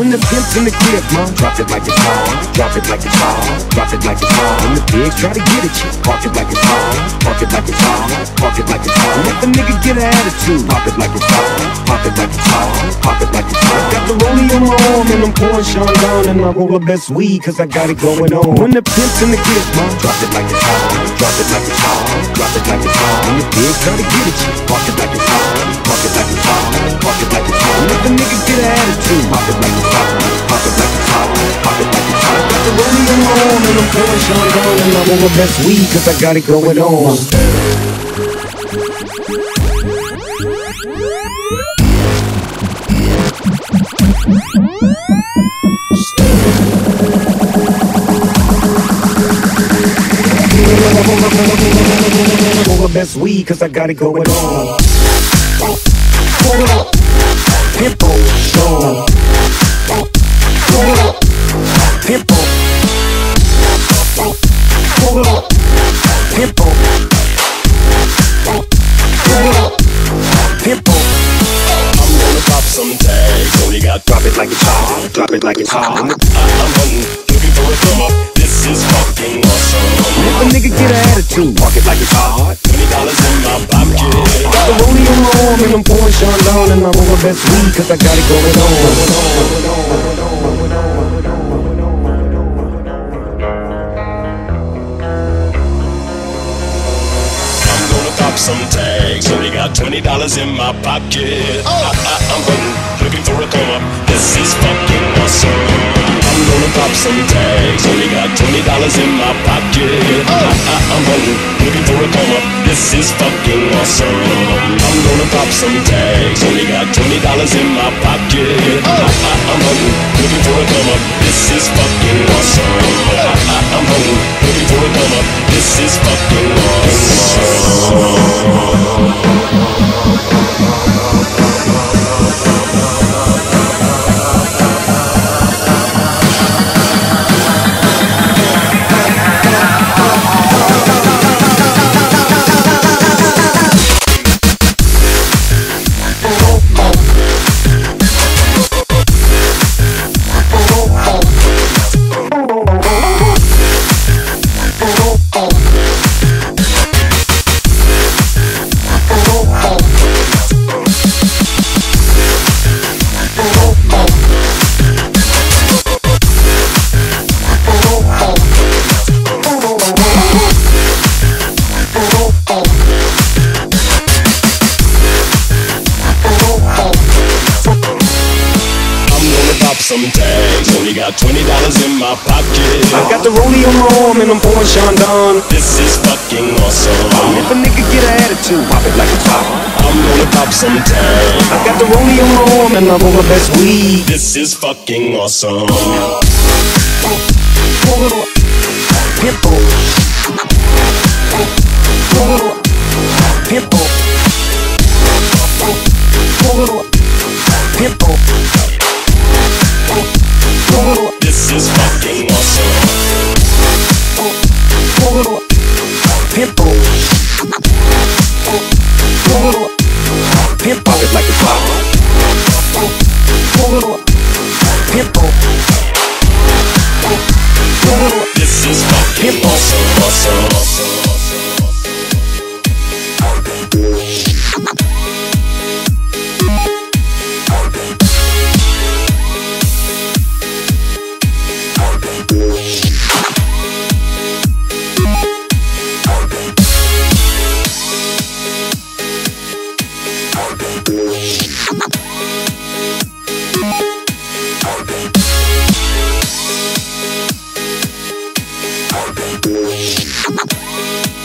When the pimp's in the crib, ma, drop it like it's hot. Drop it like it's hot. Drop it like it's hot. When the pigs try to get at you, park it like it's hot. Park it like it's hot. Park it like it's a nigga get an attitude, pop it like it's hot. Pop it like it's hot. Pop it like it's hot. Got the rollie on my arm and I'm pouring Sean down and I roll the best weed cause I got it going on. When the pimp's in the crib, ma, drop it like it's hot. Drop it like it's hot. Drop it like it's hot. When the pigs try to get at you, park it like it's hot. Park it like it's hot. Park it like it's hot. If a nigga get an attitude, pop it like it's hot. Pop it like it's hot. Pop it like it's hot. Got the rollie on my arm and I'm pouring Chandon and I roll the best weed cause I got it going on. Roll the best weed cause I got it going on. Pimple show. Pimple. Pimple. Pimple. I'm gonna pop some tags. Only got Drop it like it's hot. Drop it like it's hot. I- I'm hunting, looking for a come up. This is fucking awesome. If a nigga get an attitude, park it like it's hot. Twenty dollars in my pocket. Got the rollie on my and I'm pouring Chandon and I roll the best weed cause I got it going I'm gonna pop some tags. Only got twenty dollars in my pocket. I, I, I'm hunting, looking for a come up. This is fucking awesome. Pop some tags. Only got twenty dollars in my pocket. I, I, I'm hunting, looking for a come. This is fucking awesome. I'm gonna pop some tags. Only got twenty dollars in my pocket. Some tags. Only got twenty dollars in my pocket. I got the rollie on my arm and I'm pouring Chandon. This is fucking awesome. If a nigga get an attitude, pop it like a pop. I'm gonna pop some tags. I got the rollie on my arm and I roll the best weed. This is fucking awesome. Pimple. Pimples, like a clock. Pimples, This is my. Awesome, awesome, awesome. Thank you.